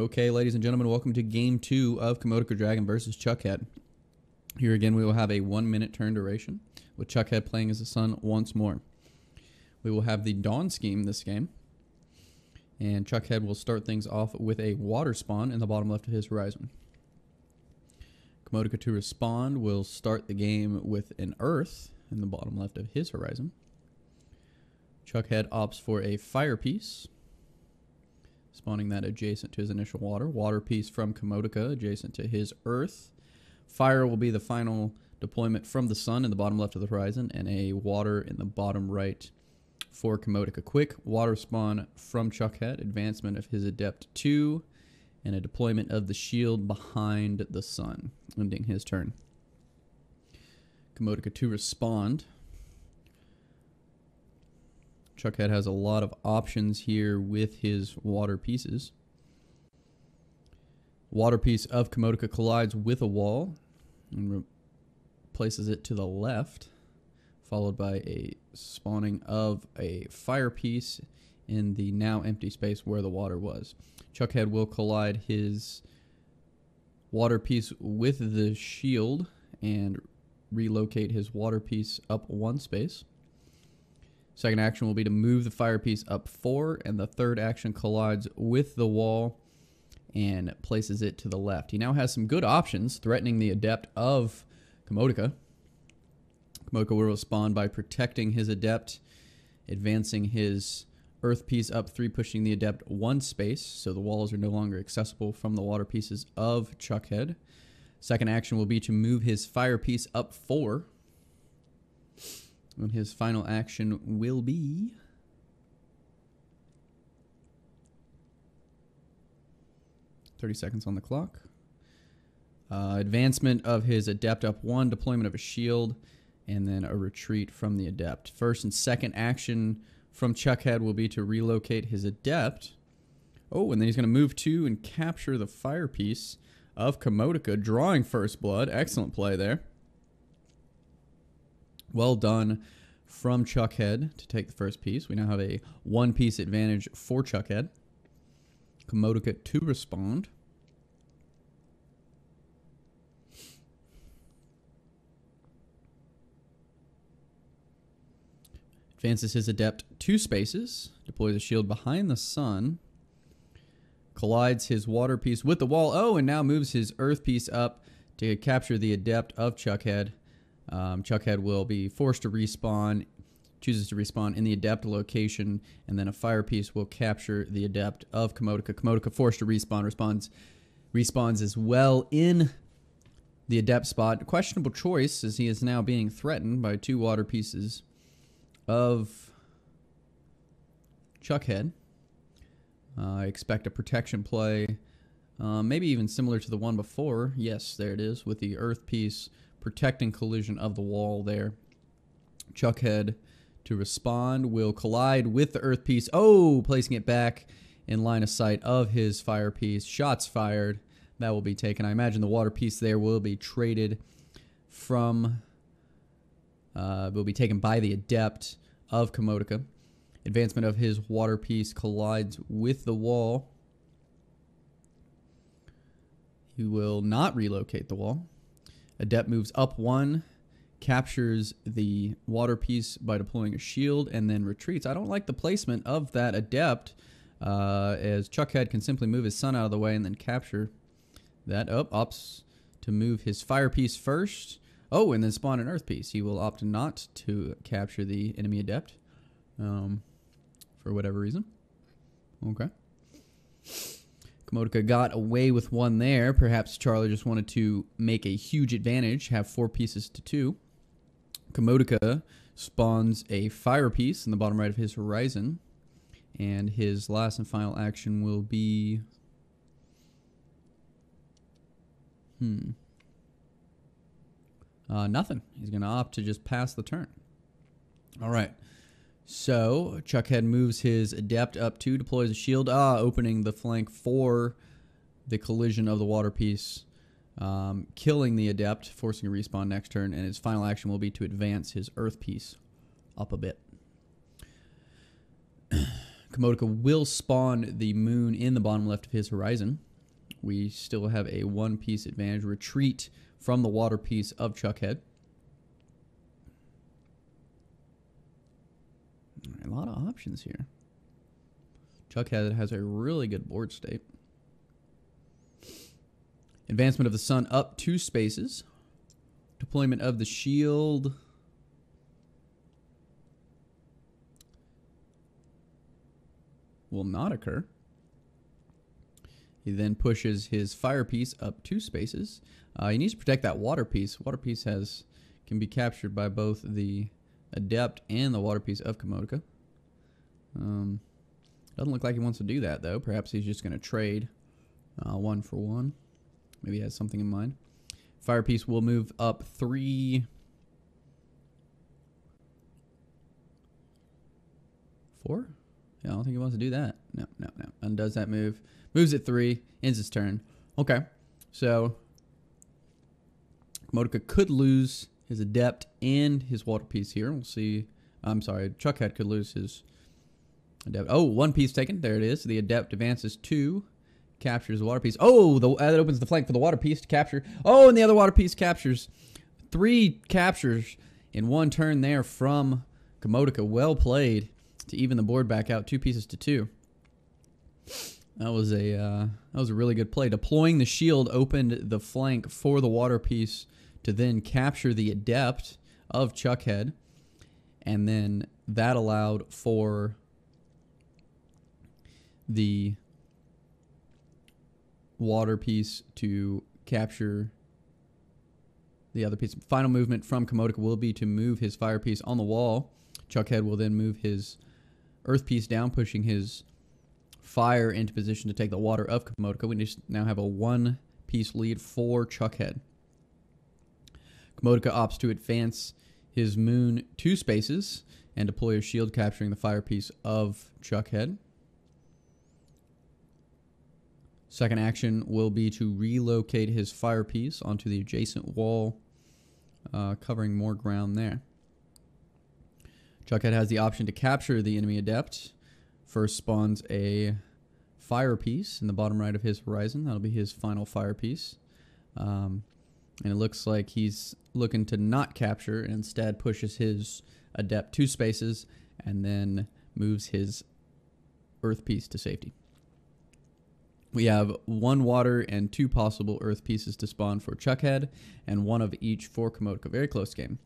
Okay, ladies and gentlemen, welcome to game two of Komodoka Dragon versus Chuckhead. Here again, we will have a one minute turn duration, with Chuckhead playing as the sun once more. We will have the Dawn scheme this game, and Chuckhead will start things off with a water spawn in the bottom left of his horizon. Komodoka to respond will start the game with an Earth in the bottom left of his horizon. Chuckhead opts for a Fire Piece spawning that adjacent to his initial water. Water piece from Komodoka adjacent to his Earth. Fire will be the final deployment from the sun in the bottom left of the horizon, and a water in the bottom right for Komodoka. Quick water spawn from Chuckhead, advancement of his Adept 2, and a deployment of the shield behind the sun, ending his turn. Komodoka to respond Chuckhead has a lot of options here with his water pieces. Water piece of Komodoka collides with a wall and places it to the left, followed by a spawning of a fire piece in the now empty space where the water was. Chuckhead will collide his water piece with the shield and relocate his water piece up one space. Second action will be to move the fire piece up four, and the third action collides with the wall and places it to the left. He now has some good options, threatening the adept of Komodoka. Komodoka will respond by protecting his adept, advancing his earth piece up three, pushing the adept one space, so the walls are no longer accessible from the water pieces of Chuckhead. Second action will be to move his fire piece up four, and his final action will be. Thirty seconds on the clock. Uh, advancement of his adept up one, deployment of a shield, and then a retreat from the adept. First and second action from Chuckhead will be to relocate his adept. Oh, and then he's going to move two and capture the fire piece of Komodoka, drawing first blood. Excellent play there. Well done from Chuckhead to take the first piece. We now have a one piece advantage for Chuckhead. Komodoka to respond. Advances his adept two spaces, deploys a shield behind the sun, collides his water piece with the wall. Oh, and now moves his earth piece up to capture the adept of Chuckhead. Um, Chuckhead will be forced to respawn, chooses to respawn in the adept location, and then a fire piece will capture the adept of Komodoka. Komodoka forced to respawn, responds, respawns as well in the adept spot. Questionable choice as he is now being threatened by two water pieces of Chuckhead. Uh, I expect a protection play, uh, maybe even similar to the one before. Yes, there it is, with the earth piece protecting collision of the wall there. Chuckhead to respond will collide with the earth piece. Oh, placing it back in line of sight of his fire piece. Shots fired. That will be taken. I imagine the water piece there will be traded from, uh, will be taken by the adept of Komodoka. Advancement of his water piece collides with the wall. He will not relocate the wall. Adept moves up one, captures the water piece by deploying a shield, and then retreats. I don't like the placement of that Adept, uh, as Chuckhead can simply move his sun out of the way and then capture that. Up, oh, opts to move his fire piece first. Oh, and then spawn an earth piece. He will opt not to capture the enemy Adept um, for whatever reason. Okay. Komodoka got away with one there. Perhaps Charlie just wanted to make a huge advantage, have four pieces to two. Komodoka spawns a fire piece in the bottom right of his horizon. And his last and final action will be... Hmm. Uh, nothing. He's going to opt to just pass the turn. All right. So Chuckhead moves his adept up two, deploys a shield, ah, opening the flank for the collision of the water piece, um, killing the adept, forcing a respawn next turn, and his final action will be to advance his earth piece up a bit. Komodoka will spawn the moon in the bottom left of his horizon. we still have a one piece advantage. Retreat from the water piece of Chuckhead. A lot of options here. Chuckhead has a really good board state. Advancement of the sun up two spaces. Deployment of the shield. Will not occur. He then pushes his fire piece up two spaces. Uh, he needs to protect that water piece. Water piece has can be captured by both the adept and the water piece of Commodica. Um, doesn't look like he wants to do that though. Perhaps he's just going to trade uh, one for one. Maybe he has something in mind. Fire piece will move up three. Four? Yeah, I don't think he wants to do that. No, no, no. Undoes that move. Moves it three. Ends his turn. Okay. So Modica could lose his adept and his water piece here. We'll see. I'm sorry. Chuckhead could lose his adept. Oh, one piece taken. There it is. The adept advances two captures the water piece. Oh, the, that opens the flank for the water piece to capture. Oh, and the other water piece captures. Three captures in one turn there from Commodica. Well played to even the board back out. Two pieces to two. That was a uh, that was a really good play. Deploying the shield opened the flank for the water piece to then capture the adept of Chuckhead, and then that allowed for the water piece to capture the other piece. Final movement from Commodica will be to move his fire piece on the wall. Chuckhead will then move his earth piece down, pushing his fire into position to take the water of Commodica. We now have a one piece lead for Chuckhead. Commodica opts to advance his moon two spaces and deploy a shield capturing the fire piece of Chuckhead. Second action will be to relocate his fire piece onto the adjacent wall, uh, covering more ground there. Chuckhead has the option to capture the enemy adept. First spawns a fire piece in the bottom right of his horizon. That'll be his final fire piece. Um, and it looks like he's looking to not capture and instead pushes his adept two spaces and then moves his earth piece to safety. We have one water and two possible earth pieces to spawn for Chuckhead, and one of each for Commodica. Very close game.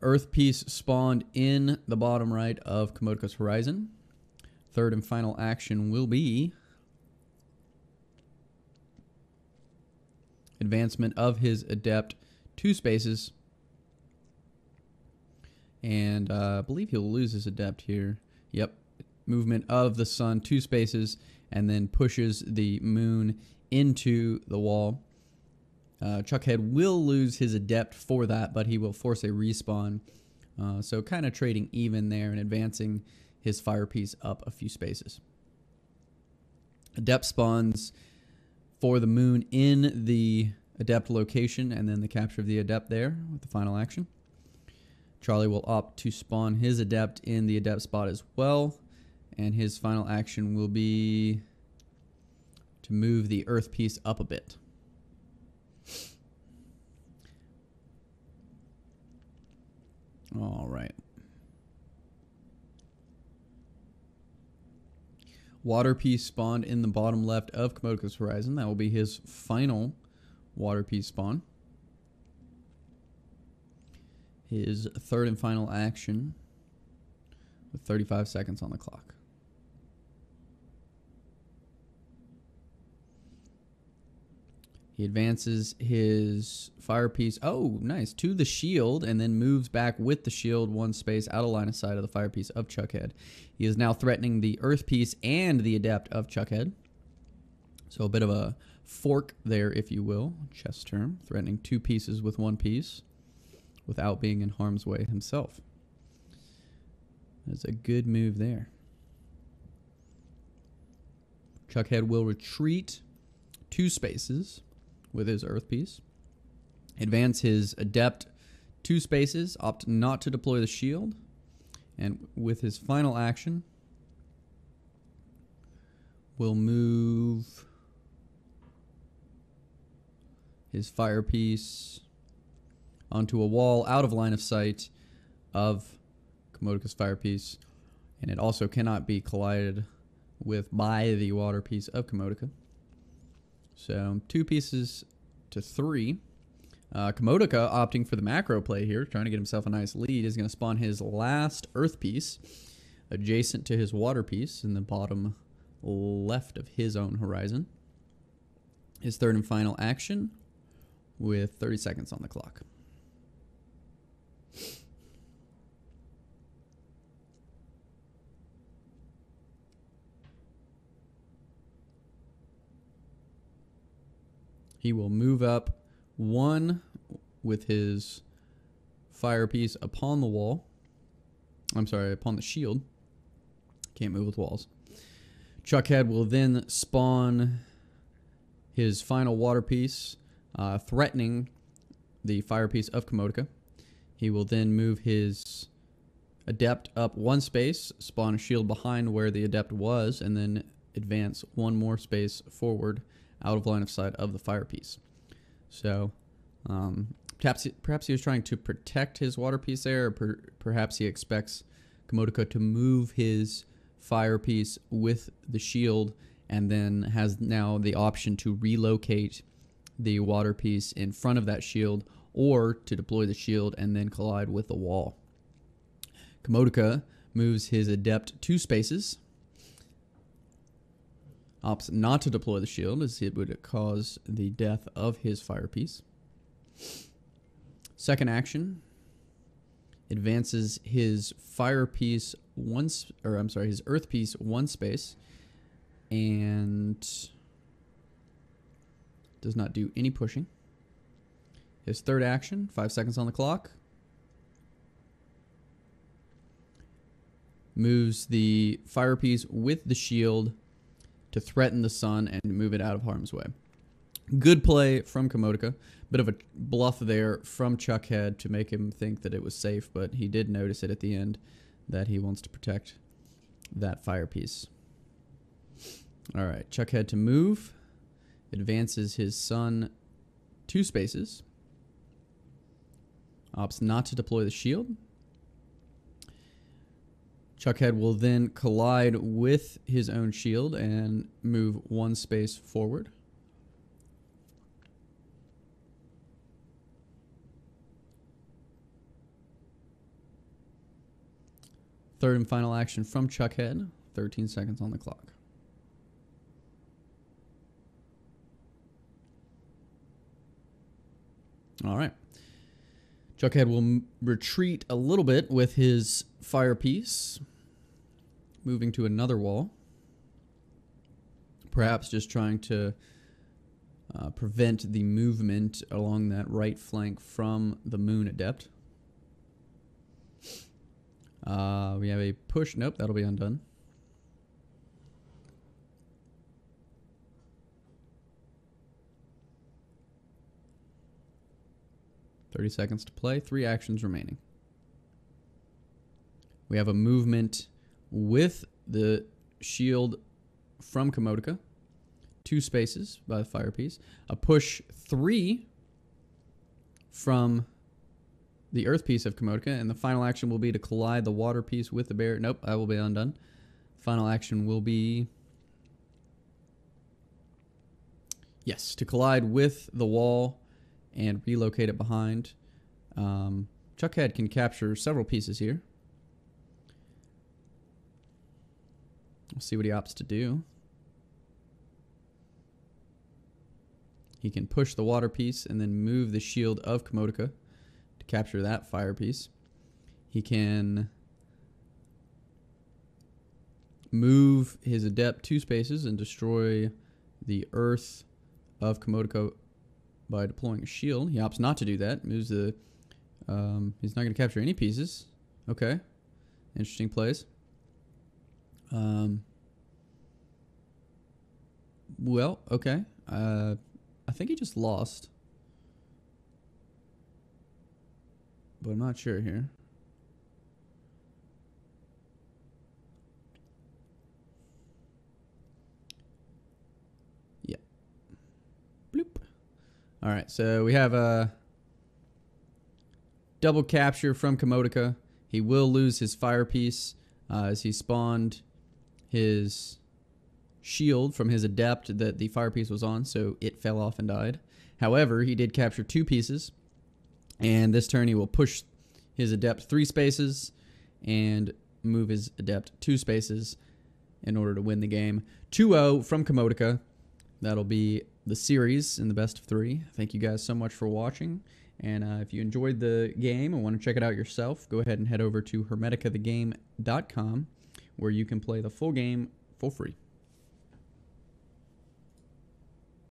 Earth piece spawned in the bottom right of Commodica's horizon. Third and final action will be advancement of his adept two spaces. And uh, I believe he'll lose his adept here. Yep. Movement of the sun two spaces and then pushes the moon into the wall. Uh, Chuckhead will lose his adept for that, but he will force a respawn. Uh, so kind of trading even there and advancing his fire piece up a few spaces. Adept spawns for the moon in the adept location and then the capture of the adept there with the final action. Charlie will opt to spawn his adept in the adept spot as well. And his final action will be to move the earth piece up a bit. All right. Water piece spawned in the bottom left of Commodica's horizon. That will be his final water piece spawn. His third and final action with 35 seconds on the clock. He advances his fire piece. Oh, nice. To the shield and then moves back with the shield one space out of line of sight of the fire piece of Chuckhead. He is now threatening the earth piece and the adept of Chuckhead. So a bit of a fork there, if you will. Chess term. Threatening two pieces with one piece without being in harm's way himself. That's a good move there. Chuckhead will retreat two spaces with his Earth piece. Advance his Adept two spaces, opt not to deploy the shield. And with his final action, will move his fire piece onto a wall out of line of sight of Commodica's fire piece, and it also cannot be collided with by the water piece of Commodica. So two pieces to three. Uh, Commodica opting for the macro play here, trying to get himself a nice lead, is going to spawn his last earth piece adjacent to his water piece in the bottom left of his own horizon. His third and final action with 30 seconds on the clock. He will move up one with his fire piece upon the wall. I'm sorry, upon the shield. Can't move with walls. Chuckhead will then spawn his final water piece, uh, threatening the fire piece of Commodica. He will then move his adept up one space, spawn a shield behind where the adept was, and then advance one more space forward out of line of sight of the fire piece. So um, perhaps, perhaps he was trying to protect his water piece there, or per, perhaps he expects Commodica to move his fire piece with the shield and then has now the option to relocate the water piece in front of that shield or to deploy the shield and then collide with the wall. Commodica moves his adept two spaces, opts not to deploy the shield as it would cause the death of his fire piece. Second action advances his fire piece once, or I'm sorry, his earth piece one space, and does not do any pushing. His third action, five seconds on the clock, moves the fire piece with the shield to threaten the sun and move it out of harm's way. Good play from Commodica. Bit of a bluff there from Chuckhead to make him think that it was safe, but he did notice it at the end that he wants to protect that fire piece. All right, Chuckhead to move. Advances his sun two spaces. Opts not to deploy the shield. Chuckhead will then collide with his own shield and move one space forward. Third and final action from Chuckhead. 13 seconds on the clock. All right. Chuckhead will retreat a little bit with his fire piece, moving to another wall. Perhaps just trying to uh, prevent the movement along that right flank from the Moon Adept. Uh, we have a push. Nope, that'll be undone. Thirty seconds to play. Three actions remaining. We have a movement with the shield from Commodica. Two spaces by the fire piece. A push three from the earth piece of Commodica, and the final action will be to collide the water piece with the bear. Nope, I will be undone. Final action will be. Yes, to collide with the wall and relocate it behind. Um, Chuckhead can capture several pieces here. We'll see what he opts to do. He can push the water piece and then move the shield of Commodica capture that fire piece. He can move his adept two spaces and destroy the earth of Commodica by deploying a shield. He opts not to do that. Moves the. Um, he's not going to capture any pieces. Okay, interesting plays. Um. Well, okay. Uh, I think he just lost. but I'm not sure here. Yeah. Bloop. All right, so we have a double capture from Commodica. He will lose his fire piece uh, as he spawned his shield from his adept that the fire piece was on, so it fell off and died. However, he did capture two pieces, and this turn he will push his adept three spaces and move his adept two spaces in order to win the game. 2 0 from Commodica. That'll be the series in the best of three. Thank you guys so much for watching. And uh, if you enjoyed the game and want to check it out yourself, go ahead and head over to hermeticathegame.com where you can play the full game for free.